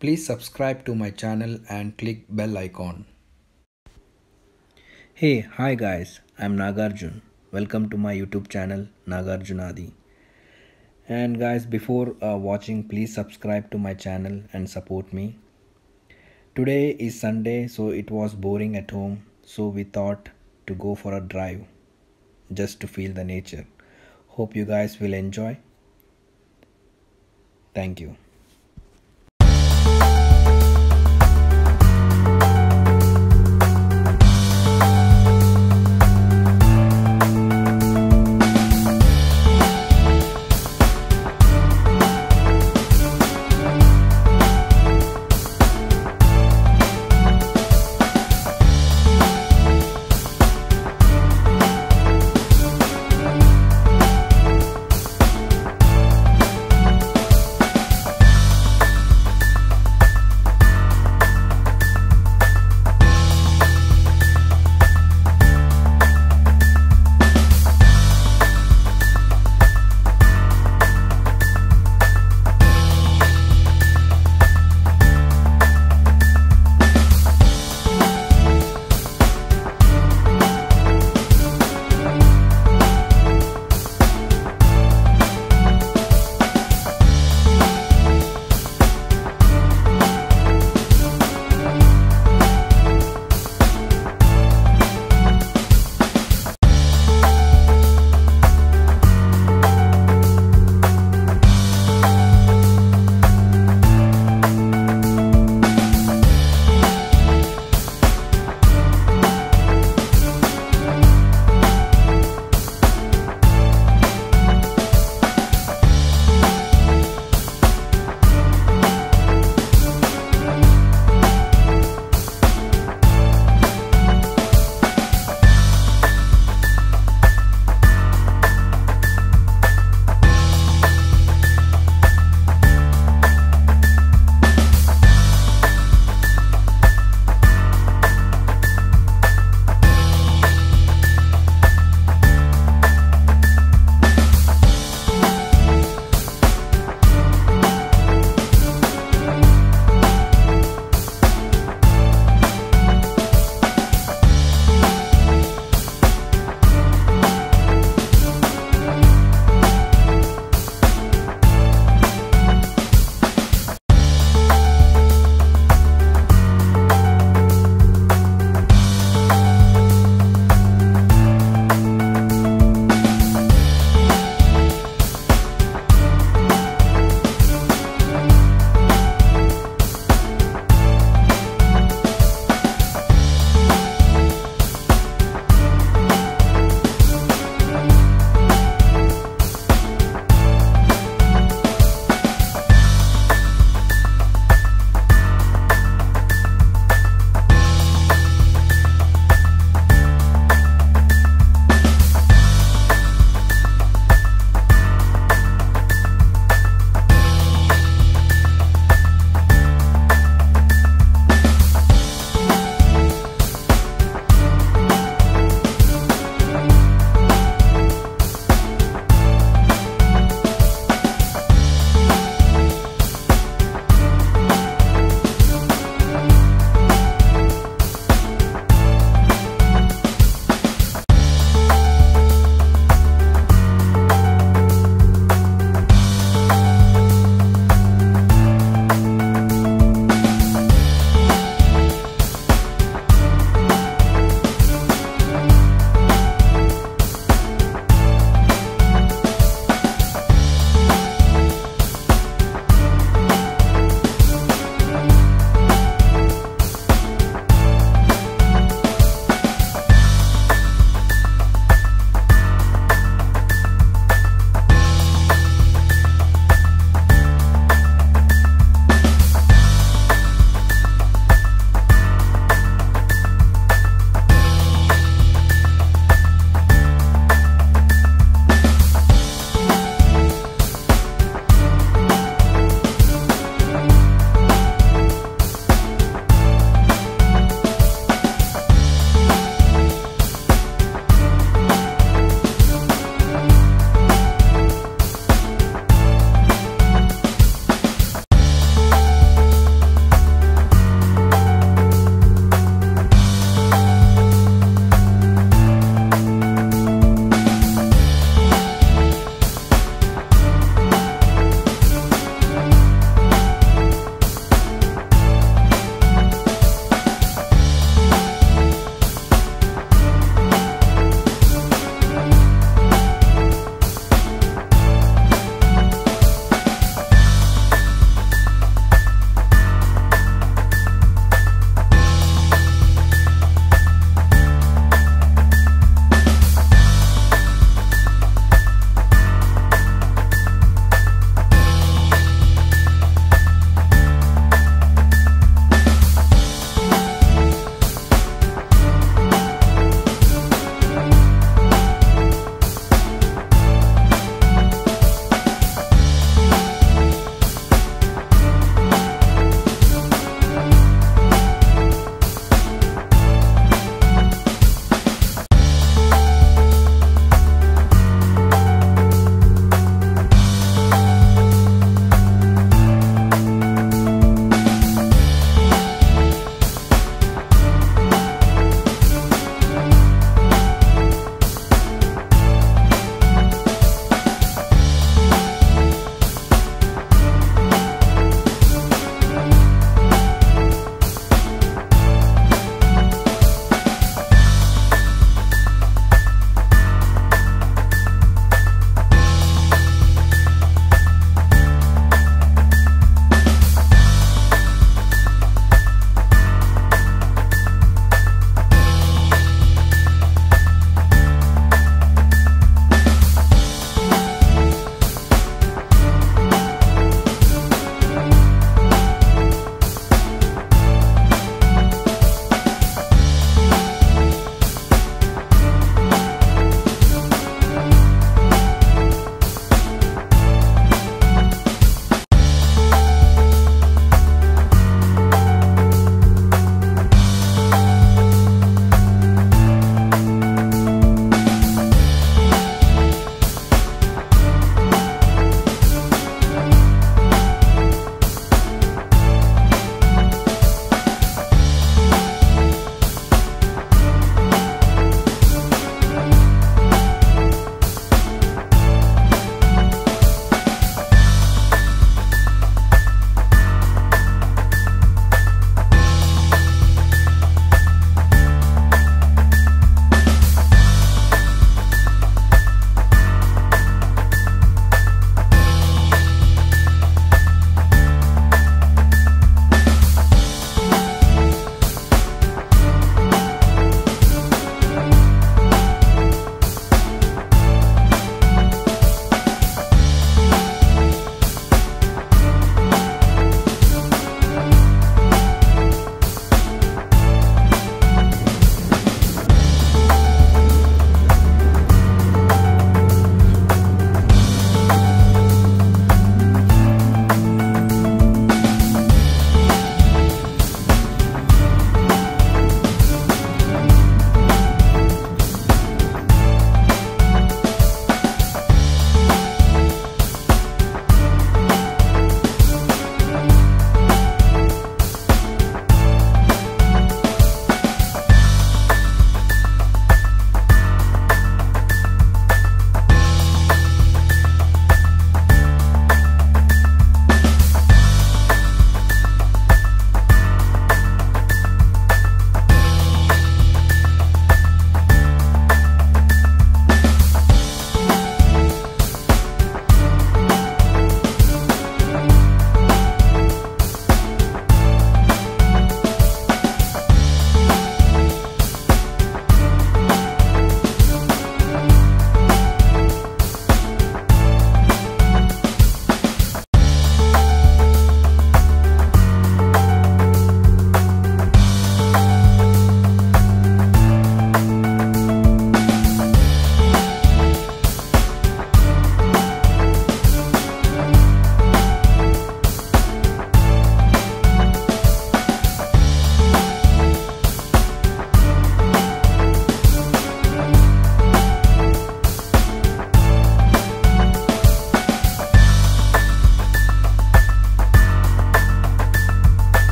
Please subscribe to my channel and click bell icon. Hey, hi guys, I'm Nagarjun. Welcome to my YouTube channel Nagarjun Adhi. And guys, before uh, watching, please subscribe to my channel and support me. Today is Sunday, so it was boring at home, so we thought to go for a drive just to feel the nature. Hope you guys will enjoy. Thank you.